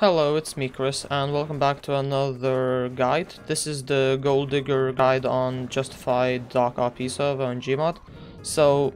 Hello, it's me Chris and welcome back to another guide. This is the Gold Digger guide on Justified Dark RP server on Gmod. So,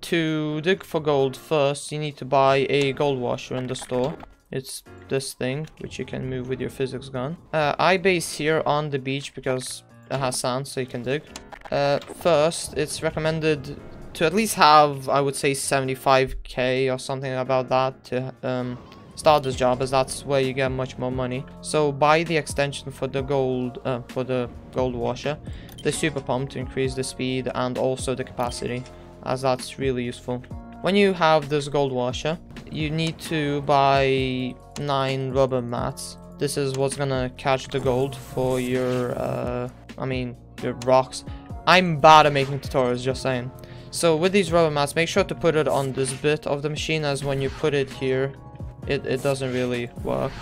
to dig for gold first, you need to buy a gold washer in the store. It's this thing, which you can move with your physics gun. Uh, I base here on the beach because it has sand so you can dig. Uh, first, it's recommended to at least have, I would say, 75k or something about that to um, start this job as that's where you get much more money. So buy the extension for the gold, uh, for the gold washer, the super pump to increase the speed and also the capacity as that's really useful. When you have this gold washer, you need to buy 9 rubber mats. This is what's gonna catch the gold for your, uh, I mean, your rocks. I'm bad at making tutorials, just saying. So with these rubber mats, make sure to put it on this bit of the machine as when you put it here, it, it doesn't really work.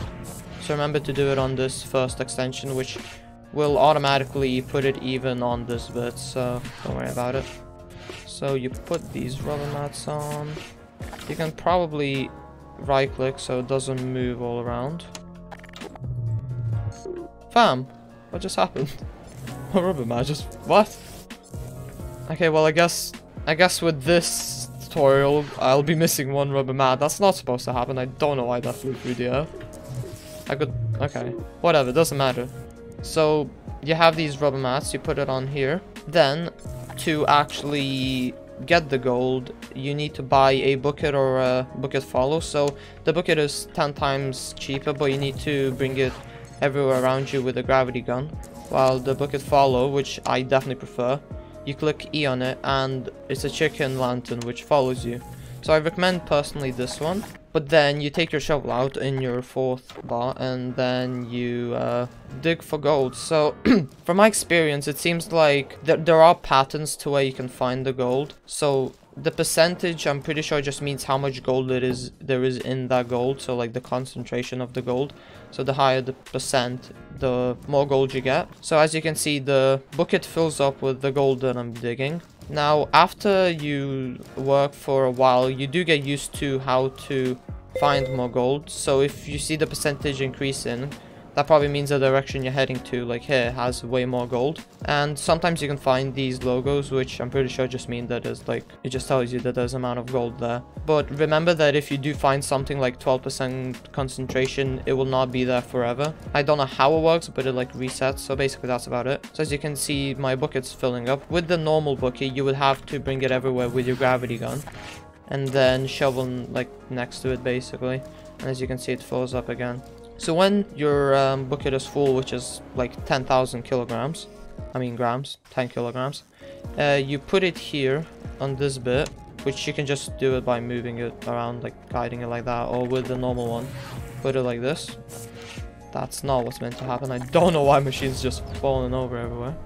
So remember to do it on this first extension, which will automatically put it even on this bit, so don't worry about it. So you put these rubber mats on. You can probably right click so it doesn't move all around. Fam, what just happened? A rubber mat just, what? Okay, well I guess I guess with this tutorial, I'll be missing one rubber mat. That's not supposed to happen. I don't know why that flew through the air. I could... Okay. Whatever, doesn't matter. So, you have these rubber mats. You put it on here. Then, to actually get the gold, you need to buy a bucket or a bucket follow. So, the bucket is 10 times cheaper, but you need to bring it everywhere around you with a gravity gun. While the bucket follow, which I definitely prefer, you click E on it and it's a chicken lantern which follows you. So I recommend personally this one. But then you take your shovel out in your fourth bar and then you uh, dig for gold. So from my experience, it seems like th there are patterns to where you can find the gold. So the percentage i'm pretty sure just means how much gold it is there is in that gold. So like the concentration of the gold. So the higher the percent the more gold you get. So as you can see the bucket fills up with the gold that i'm digging. Now after you work for a while you do get used to how to find more gold. So if you see the percentage increasing that probably means the direction you're heading to, like here, has way more gold. And sometimes you can find these logos, which I'm pretty sure just mean that there's like, it just tells you that there's amount of gold there. But remember that if you do find something like 12% concentration, it will not be there forever. I don't know how it works, but it like resets. So basically that's about it. So as you can see, my bucket's filling up. With the normal bucket, you would have to bring it everywhere with your gravity gun. And then shovel like next to it basically. And as you can see, it fills up again. So when your um, bucket is full, which is like 10,000 kilograms, I mean grams, 10 kilograms, uh, you put it here on this bit, which you can just do it by moving it around, like guiding it like that, or with the normal one, put it like this. That's not what's meant to happen. I don't know why machine's just falling over everywhere.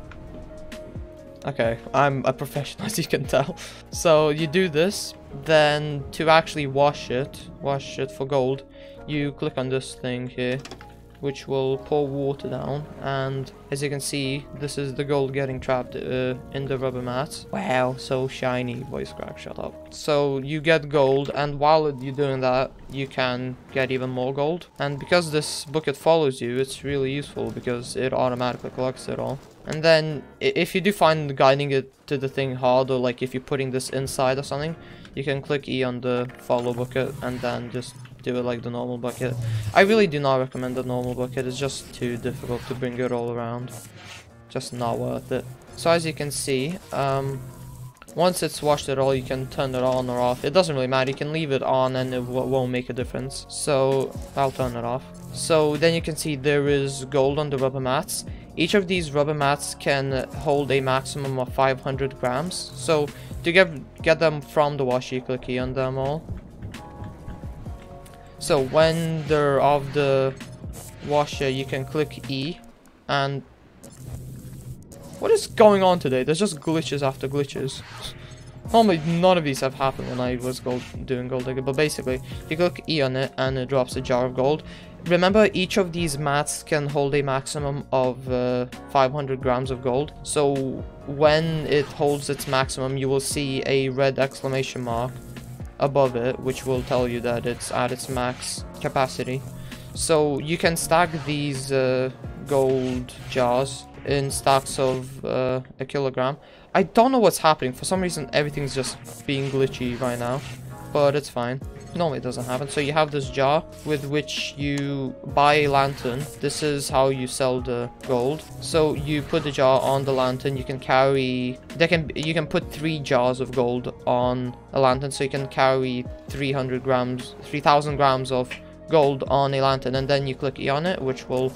Okay, I'm a professional as you can tell. So you do this, then to actually wash it, wash it for gold, you click on this thing here which will pour water down and as you can see this is the gold getting trapped uh, in the rubber mat wow so shiny voice crack shut up. So you get gold and while you're doing that you can get even more gold. And because this bucket follows you it's really useful because it automatically collects it all. And then if you do find guiding it to the thing hard or like if you're putting this inside or something you can click E on the follow bucket and then just do it like the normal bucket. I really do not recommend the normal bucket, it's just too difficult to bring it all around. Just not worth it. So as you can see, um, once it's washed at all, you can turn it on or off. It doesn't really matter, you can leave it on and it won't make a difference. So I'll turn it off. So then you can see there is gold on the rubber mats. Each of these rubber mats can hold a maximum of 500 grams. So to get get them from the wash, you click E on them all. So when they're off the washer, you can click E and... What is going on today? There's just glitches after glitches. Normally, none of these have happened when I was gold, doing Gold Digger, but basically, you click E on it and it drops a jar of gold. Remember, each of these mats can hold a maximum of uh, 500 grams of gold. So when it holds its maximum, you will see a red exclamation mark above it, which will tell you that it's at its max capacity. So you can stack these uh, gold jars in stacks of uh, a kilogram. I don't know what's happening. For some reason, everything's just being glitchy right now. But it's fine. Normally it doesn't happen. So you have this jar with which you buy a lantern. This is how you sell the gold. So you put the jar on the lantern. You can carry... They can You can put three jars of gold on a lantern. So you can carry 300 grams, 3000 grams of gold on a lantern. And then you click E on it, which will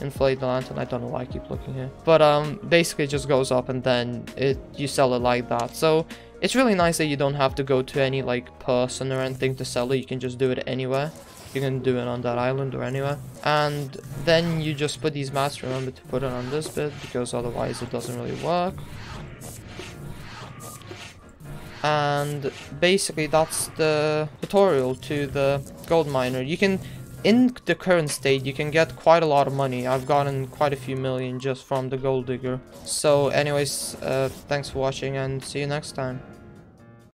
inflate the lantern. I don't know why I keep looking here. But um, basically it just goes up and then it you sell it like that. So it's really nice that you don't have to go to any like person or anything to sell it. You can just do it anywhere. You can do it on that island or anywhere. And then you just put these mats. Remember to put it on this bit because otherwise it doesn't really work. And basically that's the tutorial to the gold miner. You can in the current state, you can get quite a lot of money. I've gotten quite a few million just from the gold digger. So anyways, uh, thanks for watching and see you next time.